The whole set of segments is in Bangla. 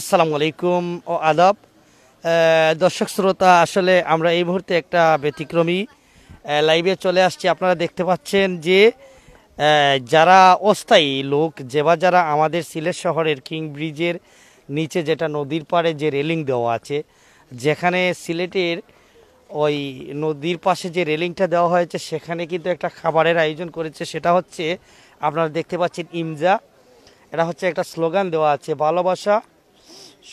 আসসালামু আলাইকুম ও আদাব। দর্শক শ্রোতা, আসলে আমরা এই মুহূর্তে একটা ব্যতিক্রমী লাইভে চলে আসছি। আপনারা দেখতে পাচ্ছেন যে যারা অস্থায়ী লোক, যে বা যারা আমাদের সিলেট শহরের কিং ব্রিজের নিচে যেটা নদীর পাড়ে যে রেলিং দেওয়া আছে, যেখানে সিলেটের ওই নদীর পাশে যে রেলিংটা দেওয়া হয়েছে, সেখানে কিন্তু একটা খাবারের আয়োজন করেছে। সেটা হচ্ছে, আপনারা দেখতে পাচ্ছেন ইমজা। এটা হচ্ছে একটা স্লোগান দেওয়া আছে, ভালোবাসা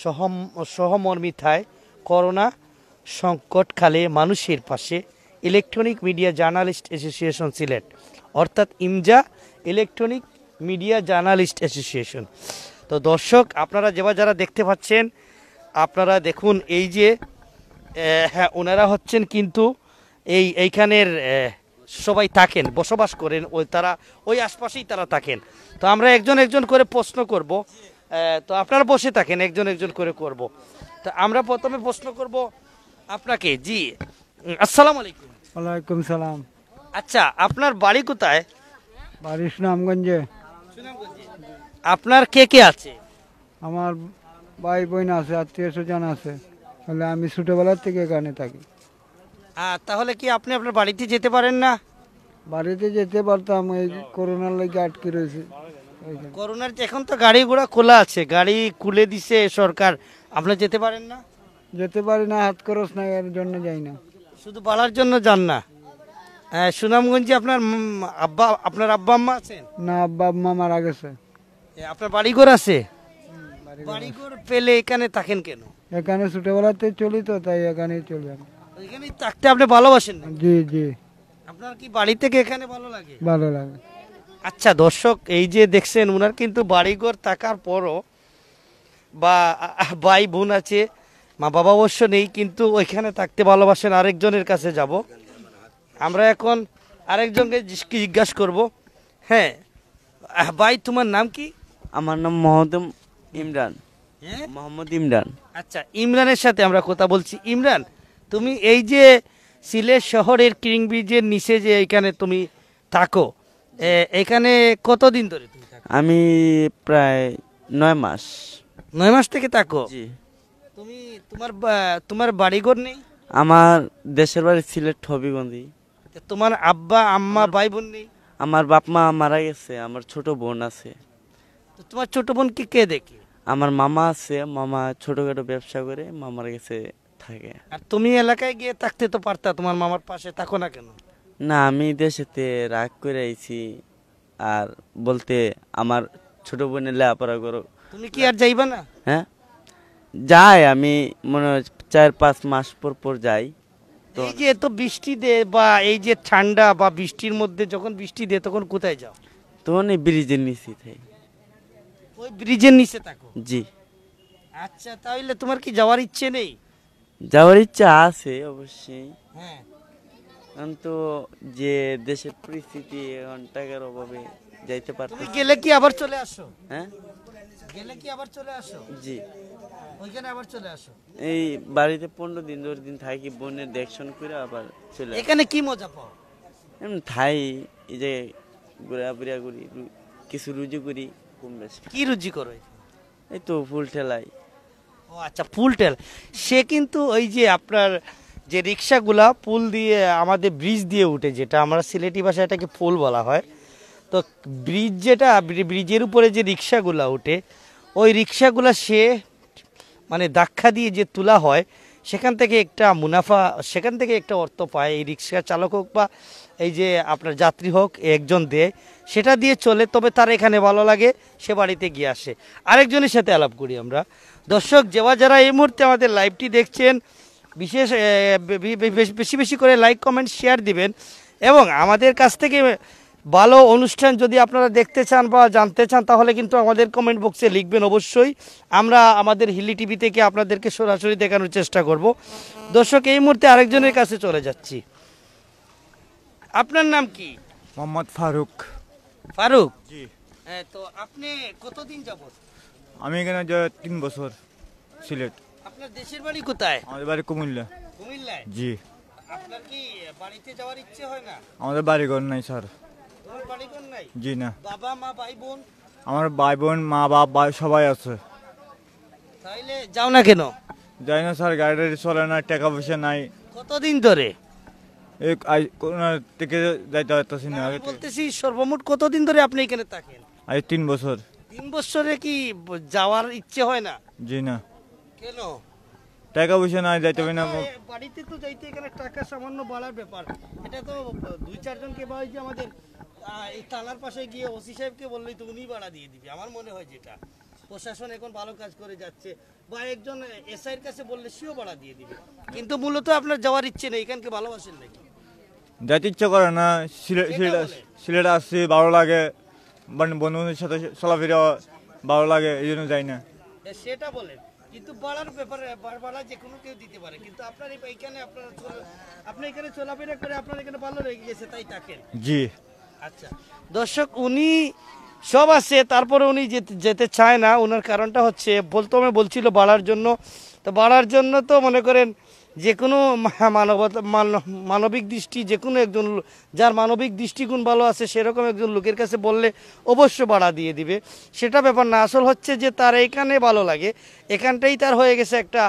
সহম, সহমর্মিতায় করোনা সংকটকালে মানুষের পাশে electronic media journalist association Sylhet, অর্থাৎ EMJA electronic media journalist association. তো দর্শক, আপনারা যেবা যারা দেখতে পাচ্ছেন, আপনারা দেখুন এই যে হ্যাঁ ওনারা হচ্ছেন কিন্তু এই, এইখানের সবাই থাকেন, বসবাস করেন, ওই তারা, ওই আশপাশেই তারা থাকেন। তো আমরা একজন একজন করে প্রশ্ন করব তো আপনারা বসে থাকেন একজন একজন করে করব। তো আমরা প্রথমে প্রশ্ন করব আপনাকে। জি আসসালাম আলাইকুম। ওয়ালাইকুম সালাম। আচ্ছা আপনার বাড়ি কোথায়? বাড়ি সুনামগঞ্জে। আপনার কে কে আছে? আমার ভাই বোন আছে আত্মীয় স্বজন আছে। তাহলে আমি ছোটোবেলার থেকে এখানে থাকি। তাহলে কি আপনি আপনার বাড়িতে যেতে পারেন না? বাড়িতে যেতে পারতাম এই করোনার লেগে আটকে রয়েছে। করোনার এখন তো গাড়ি ঘোড়া খোলা আছে গাড়ি খুলে দিছে সরকার আপনি যেতে পারেন না? যেতে পারি না হাত খরচ নাই এর জন্য যাই না। শুধু বালার জন্য যান না? হ্যাঁ, সুনামগঞ্জে আপনার উম, আব্বা আপনার আব্বা আম্মা আছেন? না আব্বা আম্মা মারা গেছে। এ, আপনার বাড়িঘর আছে? বাড়িঘর পেলে এখানে থাকেন কেন? এখানে ছোটোবেলাতে চলি তো তাই এখানেই চলি আমি। এখানে থাকতে আপনি ভালোবাসেন না জি জি। আপনার কি বাড়ি থেকে এখানে ভালো লাগে? ভালো লাগে। আচ্ছা দর্শক এই যে দেখছেন উনার কিন্তু বাড়িঘর থাকার পরও বা ভাই বোন আছে মা বাবা অবশ্য নেই কিন্তু ওইখানে থাকতে ভালোবাসেন আরেকজনের কাছে যাব। আমরা এখন আরেকজনকে জিজ্ঞাসা করব? হ্যাঁ ভাই তোমার নাম কি? আমার নাম মোহাম্মদ ইমরান। হ্যাঁ? মোহাম্মদ ইমরান। আচ্ছা ইমরানের সাথে আমরা কথা বলছি। ইমরান তুমি এই যে সিলেট শহরের কিং ব্রিজের নিচে যে এখানে তুমি থাকো এখানে কতদিন ধরে তুমি থাকো? আমি প্রায় নয় মাস। নয় মাস থেকে থাকো? জি। তুমি তোমার বা- তোমার বাড়িঘর নেই? আমার দেশের বাড়ি সিলেট হবিগঞ্জি তা তোমার আব্বা আম্মা ভাই বোন নেই? আমার বাপ মা মারা গেছে আমার ছোট বোন আছে। তো তোমার ছোট বোনকে কে দেখে? আমার মামা আছে মামা ছোটখাটো ব্যবসা করে মামার কাছে থাকে। আর তুমি এলাকায় গিয়ে থাকতে তো পারতা তোমার মামার পাশে থাকো না কেন? না আমি দেশেতে রাগ করে আইছি। আর বলতে আমার ছোট বোনের লেখাপড়া করো। তুমি কি আর যাইবা না? হ্যাঁ? যাই আমি মনে হয় চার পাঁচ মাস পর পর যাই। এই যে এত বৃষ্টি দে বা এই যে ঠান্ডা বা বৃষ্টির মধ্যে যখন বৃষ্টি দে তখন কোথায় যাও? তখন এই ব্রিজের নিচে থাই ওই ব্রিজের নিচে থাকো? জি। আচ্ছা তাহলে তোমার কি যাওয়ার ইচ্ছে নেই? যাওয়ার ইচ্ছা আছে অবশ্যই। হ্যাঁ। কিন্তু যে দেশের পরিস্থিতি এখন টাকার অভাবে যাইতে তুমি গেলে কি আবার চলে আসো? হ্যাঁ? গেলে কি আবার চলে আসো? জি। ওইখানে আবার চলে আসো? এই বাড়িতে পনেরো দিন দশ দিন থাকি বোনের দেখশন করে আবার চলে আসি। এখানে কি মজা পাও? এমনি থাই এই যে ঘোরাফেরা করি রু- কিছু রুজু করি কম বেশি কি রুজি করো এখানে? এই তো ফুল ঠেলাই। ও আচ্ছা ফুল টেল সে কিন্তু ওই যে আপনার যে রিক্সাগুলা পুল দিয়ে, আমাদের ব্রিজ দিয়ে উঠে, যেটা আমরা সিলেটি ভাষায় এটাকে পুল বলা হয়, তো ব্রিজ যেটা ব্রিজের উপরে যে রিক্সাগুলা উঠে, ওই রিক্সাগুলা সে মানে ধাক্কা দিয়ে যে তোলা হয়, সেখান থেকে একটা মুনাফা, সেখান থেকে একটা অর্থ পায়। এই রিক্সা চালক হোক বা এই যে আপনার যাত্রী হোক, একজন দেয়, সেটা দিয়ে চলে, তবে তার এখানে ভালো লাগে, সে বাড়িতে গিয়ে আসে। আরেকজনের সাথে আলাপ করি আমরা। দর্শক যেবা যারা এই মুহূর্তে আমাদের লাইভটি দেখছেন বিশেষ বেশি বেশি করে লাইক কমেন্ট শেয়ার দিবেন। এবং আমাদের কাছ থেকে ভালো অনুষ্ঠান যদি আপনারা দেখতে চান বা জানতে চান তাহলে কিন্তু আমাদের কমেন্ট বক্সে লিখবেন অবশ্যই। আমরা আমাদের হিলি টিভি থেকে আপনাদেরকে সরাসরি দেখানোর চেষ্টা করব। দর্শক এই মুহূর্তে আরেকজনের কাছে চলে যাচ্ছি। আপনার নাম কি? মোহাম্মদ ফারুক। ফারুক? জি। হ্যাঁ তো আপনি কতদিন যাবত আমি এখানে তিন বছর সিলেট। আপনার দেশের বাড়ি কোথায়? আমাদের বাড়ি কুমিল্লা। কুমিল্লায়? জি। আপনার কি বাড়িতে যাওয়ার ইচ্ছে হয় না? আমাদের বাড়ি ঘর নাই স্যার। তোমার বাড়ি কোন নাই? জি না। বাবা মা ভাই বোন আমার ভাই বোন মা বাপ ভাই সবাই আছে। তাই তাহলে যাও না কেন? যাই না স্যার গাড়ি চলে না টাকা পয়সা নাই। কতদিন ধরে? থেকে যাইতে পারতেছি না আমি। বলতেছি সর্বমোট কতদিন ধরে আপনি এখানে থাকেন? আজ তিন বছর। তিন বছরে কি যাওয়ার ইচ্ছে হয় না? জি না। কেন? টাকা পয়সা নাই যাইতে পারি না। বাড়িতে তো যাইতে এখানে টাকা সামান্য বাড়ার ব্যাপার। এটা তো দুই চারজনকে বা যে আমাদের এই থানার পাশে গিয়ে ওসি সাহেবকে বললেই তো উনি ভাড়া দিয়ে দিবে। আমার মনে হয় যেটা। প্রশাসন এখন ভালো কাজ করে যাচ্ছে। বা একজন এসআইয়ের কাছে বললে সেও ভাড়া দিয়ে দিবে। কিন্তু মূলত আপনার যাওয়ার ইচ্ছে নেই এখানকে ভালোবাসেন নাকি? যাইতে ইচ্ছে করে না। সিলেট আসছি ভালো লাগে। মানে বন্ধুদের সাথে চলাফেরা ভালো লাগে এই জন্য যাই না। সেটা বলেন। কিন্তু বাড়ার ব্যাপারে বলা যে কোনো কেউ দিতে পারে। কিন্তু আপনার এইখানে এখানে আপনার চলা- আপনি এখানে চলাফেরা করে আপনার এখানে ভালো লেগে গেছে তাই থাকেন। জি। আচ্ছা। দর্শক উনি সব আছে তারপরে উনি যেতে যেতে চায় না। ওনার কারণটা হচ্ছে বলতো আমি বলছিল বাড়ার জন্য। তো বাড়ার জন্য তো মনে করেন যে কোনো মানবতা মান- মানবিক দৃষ্টি যে কোনো একজন যার মানবিক দৃষ্টিগুণ ভালো আছে সেরকম একজন লোকের কাছে বললে অবশ্য বাড়া দিয়ে দিবে। সেটা ব্যাপার না আসল হচ্ছে যে তার এইখানে ভালো লাগে এখানটাই তার হয়ে গেছে একটা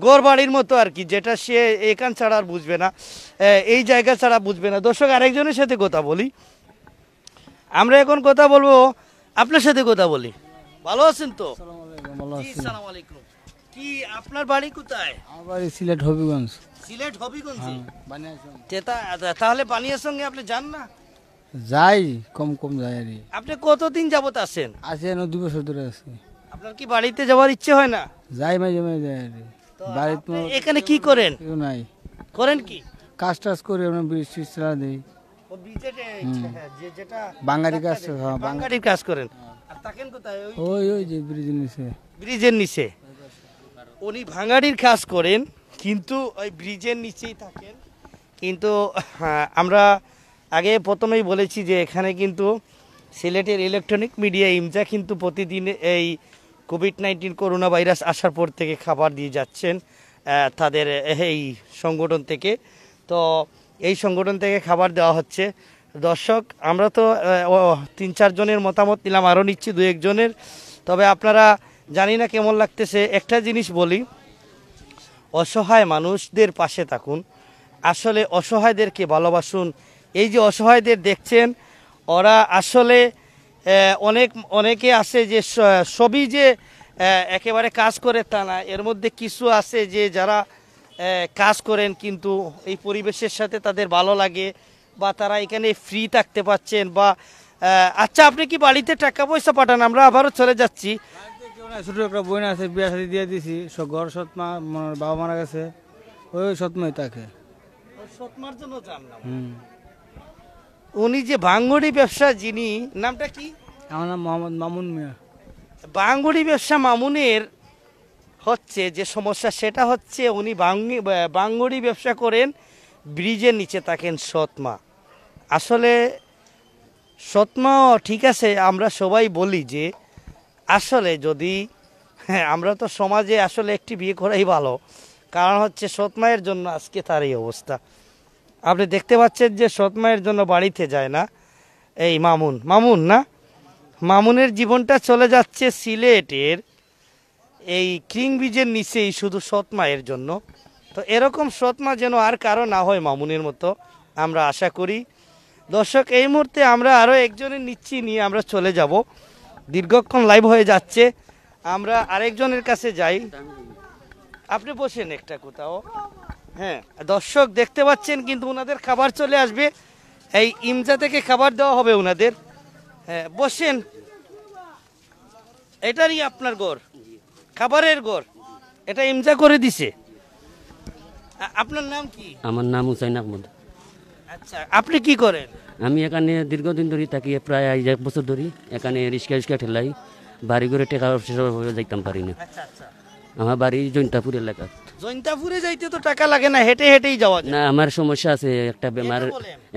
গোর বাড়ির মতো আর কি যেটা সে এখান ছাড়া আর বুঝবে না এই জায়গা ছাড়া বুঝবে না। দর্শক আরেকজনের সাথে কথা বলি। আমরা এখন কথা বলব আপনার সাথে কথা বলি। ভালো আছেন তো? ভালো জি, আছি সালাম আলাইকুম। কি আপনার বাড়ি কোথায়? আমার বাড়ি সিলেট হবিগঞ্জ। সিলেট হবিগঞ্জে? বানিয়েছি তাহলে পানিয়ার সঙ্গে আপনি যান না? যাই কম কম যাই আর আপনি কতদিন যাবত আছেন? আছি এনে দুই বছর ধরে আছি। আপনার কি বাড়িতে যাওয়ার ইচ্ছে হয় না? যাই মাঝে মাঝে যাই আর বাড়িতে এখানে কি করেন? কেউ নাই। করেন কি? কাজ টাজ করে আমরা ব্রিজ টিজ চালা দিই। হ্যাঁ, যে যেটা বাঙালি কাজ হ্যাঁ, বাঙালির কাজ করেন। আর থাকেন কোথায়? ওই ওই যে ব্রিজ নিচে। ব্রিজের নিচে? উনি ভাঙাড়ির কাজ করেন কিন্তু ওই ব্রিজের নিচেই থাকেন। কিন্তু হ্যাঁ, আমরা আগে প্রথমেই বলেছি যে এখানে কিন্তু সিলেটের ইলেকট্রনিক মিডিয়া ইমজা কিন্তু প্রতিদিন এই কোভিড নাইন্টিন করোনা ভাইরাস আসার পর থেকে খাবার দিয়ে যাচ্ছেন তাদের এই সংগঠন থেকে। তো এই সংগঠন থেকে খাবার দেওয়া হচ্ছে। দর্শক আমরা তো তিন চারজনের মতামত নিলাম আরও নিচ্ছি দু একজনের তবে আপনারা জানি না কেমন লাগতেছে, একটা জিনিস বলি, অসহায় মানুষদের পাশে থাকুন। আসলে অসহায়দেরকে ভালোবাসুন। এই যে অসহায়দের দেখছেন, ওরা আসলে অনেক, অনেকে আছে যে সবই যে একেবারে কাজ করে তা না। এর মধ্যে কিছু আছে যে যারা কাজ করেন কিন্তু এই পরিবেশের সাথে তাদের ভালো লাগে বা তারা এখানে ফ্রি থাকতে পাচ্ছেন বা আচ্ছা আপনি কি বাড়িতে টাকা পয়সা পাঠান? আমরা আবারও চলে যাচ্ছি। ছোট একটা বোন আছে বিয়া সাথে দিয়ে দিছি। সব ঘর সৎ মা আমার বাবা মারা গেছে। ওই সৎমাই তাকে। সৎমার জন্য চান উনি যে ভাঙ্গুড়ি ব্যবসা যিনি নামটা কি? আমার নাম মোহাম্মদ মামুন মিয়া। বাঙ্গুড়ি ব্যবসা মামুনের হচ্ছে যে সমস্যা সেটা হচ্ছে উনি বাঙ্গি বাঙ্গুড়ি ব্যবসা করেন ব্রিজের নিচে থাকেন সৎমা। আসলে সৎমা ঠিক আছে আমরা সবাই বলি যে আসলে যদি হ্যাঁ আমরা তো সমাজে আসলে একটি বিয়ে করাই ভালো। কারণ হচ্ছে সৎমায়ের জন্য আজকে তার এই অবস্থা। আপনি দেখতে পাচ্ছেন যে সৎমায়ের জন্য বাড়িতে যায় না। এই মামুন মামুন না? মামুনের জীবনটা চলে যাচ্ছে সিলেটের এই কিং ব্রিজের নিচেই শুধু সৎমায়ের জন্য। তো এরকম সৎমা যেন আর কারও না হয় মামুনের মতো, আমরা আশা করি। দর্শক, এই মুহূর্তে আমরা আরও একজনের নিচ্ছি নিয়ে আমরা চলে যাব। দীর্ঘক্ষণ লাইভ হয়ে যাচ্ছে। আমরা আরেকজনের কাছে যাই। আপনি বসেন একটা কোথাও। হ্যাঁ দর্শক দেখতে পাচ্ছেন, কিন্তু ওনাদের খাবার চলে আসবে। এই ইমজা থেকে খাবার দেওয়া হবে ওনাদের হ্যাঁ বসেন। এটারই আপনার গড়। খাবারের গড়। এটা ইমজা করে দিছে। আপনার নাম কি? আমার নাম হুসাইন আহমদ। আচ্ছা আপনি কি করেন? আমি এখানে দীর্ঘদিন ধরে থাকি প্রায় এক বছর ধরে এখানে রিক্সা রিক্সা ঠেলাই বাড়ি করে টেকা যাইতাম পারি না। আচ্ছা আচ্ছা। আমার বাড়ি জৈন্তাপুর এলাকা। জৈন্তাপুরে যাইতে তো টাকা লাগে না হেঁটে হেঁটেই যাওয়া না আমার সমস্যা আছে একটা বেমার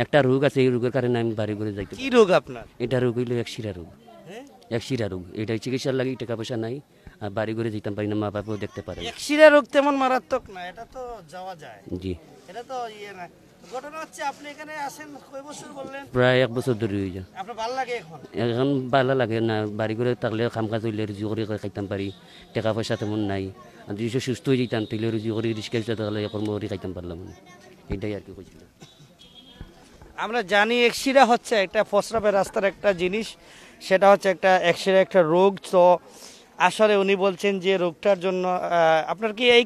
একটা রোগ আছে এই রোগের কারণে আমি বাড়ি করে যাইতে কি রোগ আপনার? এটা রোগ হইল এক শিরা রোগ। হ্যাঁ? এক শিরা রোগ। এটা চিকিৎসার লাগে টাকা পয়সা নাই আর বাড়ি করে যেতাম পারি না মা বাবাও দেখতে পারে না। একশিরা রোগ তেমন মারাত্মক না এটা তো যাওয়া যায়। জি। এটা তো ইয়ে না ঘটনা হচ্ছে আপনি এখানে আসেন কয় বছর বললেন? প্রায় এক বছর ধরে হয়ে যায়। আপনার ভালো লাগে এখন? এখন ভালো লাগে না বাড়ি করে থাকলে কাম কাজ হইলে রুজি করে খাইতাম পারি টাকা পয়সা তেমন নাই। আর যদি সুস্থ হয়ে যেতাম তাহলে রুজি করে রিক্সা রিক্সা থাকলে কর্ম করে খাইতাম পারলাম না এটাই আর কি কইছিলাম আমরা জানি এক্সিরা হচ্ছে একটা প্রস্রাবের রাস্তার একটা জিনিস সেটা হচ্ছে একটা এক্সিরা একটা রোগ। তো আসলে উনি বলছেন যে রোগটার জন্য আপনার কি এই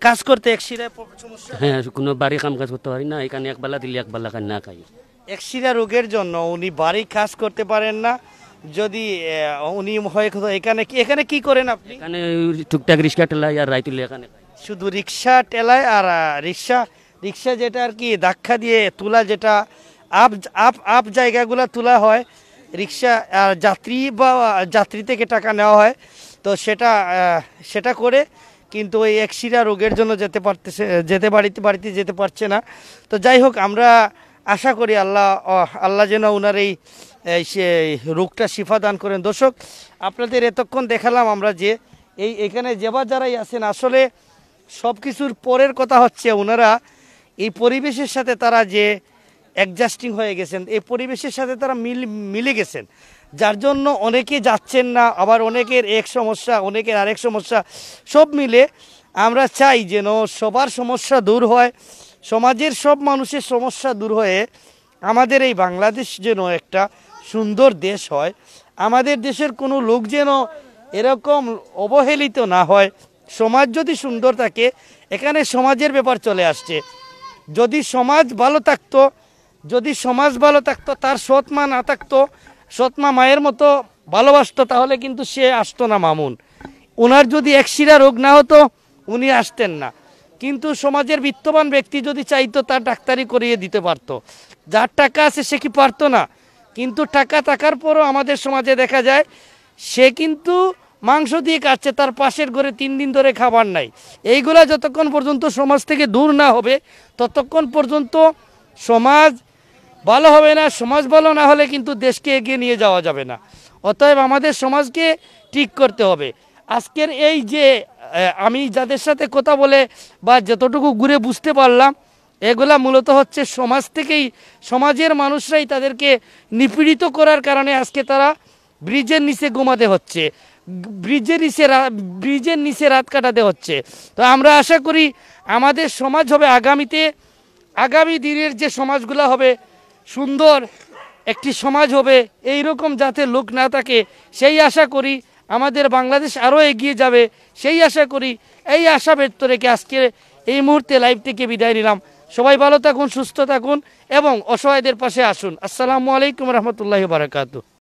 কাজ করতে সমস্যা? হ্যাঁ কোনো বাড়ি কাম কাজ করতে পারি না এখানে একবেলা দিলে একবেলা খাই না খাই। এক্সিরা রোগের জন্য উনি বাড়ি কাজ করতে পারেন না যদি উনি হয় এখানে কি এখানে কি করেন আপনি? এখানে টুকটাক রিক্সা টেলায় আর রায় তুলে এখানে শুধু রিক্সা টেলায় আর রিক্সা রিক্সা যেটা আর কি ধাক্কা দিয়ে তোলা যেটা আপ আপ আপ জায়গাগুলো তোলা হয় রিক্সা যাত্রী বা যাত্রী থেকে টাকা নেওয়া হয়। তো সেটা সেটা করে কিন্তু ওই একশিরা রোগের জন্য যেতে পারতেছে, যেতে বাড়িতে বাড়িতে যেতে পারছে না। তো যাই হোক, আমরা আশা করি আল্লাহ আল্লাহ যেন ওনার এই এই সে, রোগটা শিফা দান করেন। দর্শক, আপনাদের এতক্ষণ দেখালাম আমরা যে এই, এখানে যেবার যারাই আছেন, আসলে সব কিছুর পরের কথা হচ্ছে ওনারা এই পরিবেশের সাথে তারা যে অ্যাডজাস্টিং হয়ে গেছেন, এই পরিবেশের সাথে তারা মিল, মিলে গেছেন। যার জন্য অনেকে যাচ্ছেন না, আবার অনেকের এক সমস্যা, অনেকের আরেক সমস্যা, সব মিলে আমরা চাই যেন সবার সমস্যা দূর হয়, সমাজের সব মানুষের সমস্যা দূর হয়ে আমাদের এই বাংলাদেশ যেন একটা সুন্দর দেশ হয়। আমাদের দেশের কোনো লোক যেন এরকম অবহেলিত না হয়, সমাজ যদি সুন্দর থাকে, এখানে সমাজের ব্যাপার চলে আসছে। যদি সমাজ ভালো থাকতো যদি সমাজ ভালো থাকতো, তার সৎ মা না থাকতো, সৎ মা মায়ের মতো ভালোবাসতো, তাহলে কিন্তু সে আসতো না মামুন। ওনার যদি একশিরা রোগ না হতো, উনি আসতেন না। কিন্তু সমাজের বিত্তবান ব্যক্তি যদি চাইতো, তার ডাক্তারি করিয়ে দিতে পারতো। যার টাকা আছে, সে কি পারতো না? কিন্তু টাকা থাকার পরও আমাদের সমাজে দেখা যায়, সে কিন্তু মাংস দিয়ে কাটছে তার পাশের ঘরে তিন দিন ধরে খাবার নাই। এইগুলা যতক্ষণ পর্যন্ত সমাজ থেকে দূর না হবে, ততক্ষণ পর্যন্ত সমাজ ভালো হবে না, সমাজ ভালো না হলে কিন্তু দেশকে এগিয়ে নিয়ে যাওয়া যাবে না। অতএব আমাদের সমাজকে ঠিক করতে হবে। আজকের এই যে আমি যাদের সাথে কথা বলে বা যতটুকু ঘুরে বুঝতে পারলাম, এগুলা মূলত হচ্ছে সমাজ থেকেই, সমাজের মানুষরাই তাদেরকে নিপীড়িত করার কারণে আজকে তারা ব্রিজের নিচে ঘুমাতে হচ্ছে। ব্রিজের নিচে ব্রিজের নিচে রাত কাটাতে হচ্ছে। তো আমরা আশা করি আমাদের সমাজ হবে আগামীতে, আগামী দিনের যে সমাজগুলো হবে সুন্দর একটি সমাজ হবে এই রকম যাতে লোক না থাকে। সেই আশা করি আমাদের বাংলাদেশ আরও এগিয়ে যাবে। সেই আশা করি, এই আশা ব্যক্ত রেখে আজকে এই মুহূর্তে লাইভ থেকে বিদায় নিলাম। সবাই ভালো থাকুন, সুস্থ থাকুন এবং অসহায়দের পাশে আসুন। আসসালামু আলাইকুম রহমতুল্লাহ বারাকাতু